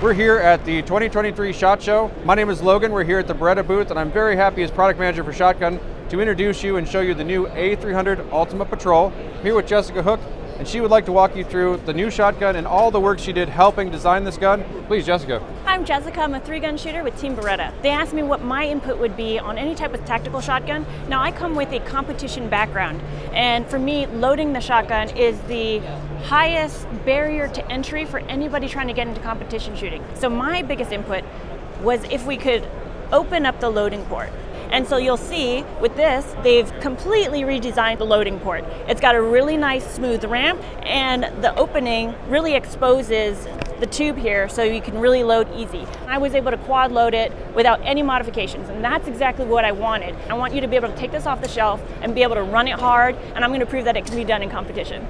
We're here at the 2023 SHOT Show. My name is Logan. We're here at the Beretta booth, and I'm very happy as product manager for Shotgun to introduce you and show you the new A300 Ultima Patrol. I'm here with Jessica Hook, and she would like to walk you through the new shotgun and all the work she did helping design this gun. Please, Jessica. I'm Jessica. I'm a three-gun shooter with Team Beretta. They asked me what my input would be on any type of tactical shotgun. Now, I come with a competition background, and for me, loading the shotgun is the highest barrier to entry for anybody trying to get into competition shooting. So my biggest input was if we could open up the loading port. And so you'll see with this, they've completely redesigned the loading port. It's got a really nice smooth ramp and the opening really exposes the tube here so you can really load easy. I was able to quad load it without any modifications and that's exactly what I wanted. I want you to be able to take this off the shelf and be able to run it hard and I'm going to prove that it can be done in competition.